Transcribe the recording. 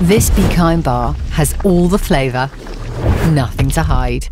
This Be Kind bar has all the flavour, nothing to hide.